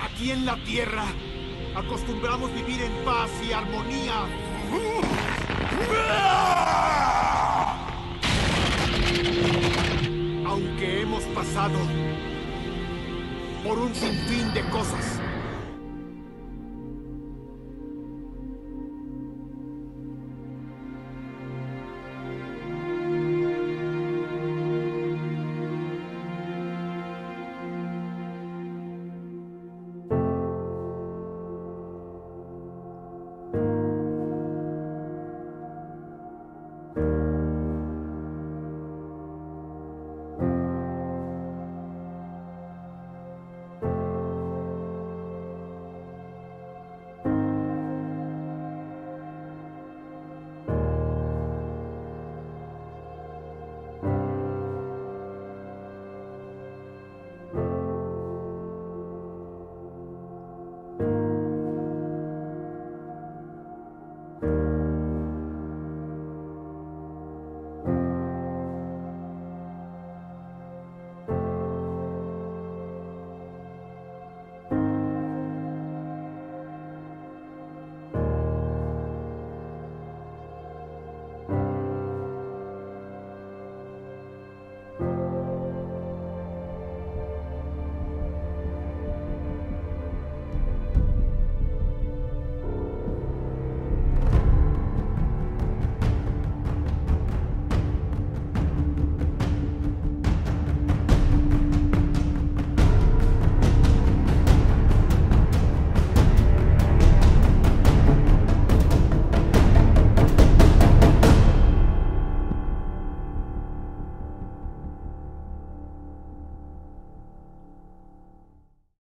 Aquí en la Tierra acostumbramos vivir en paz y armonía. Aunque hemos pasado por un sinfín de cosas.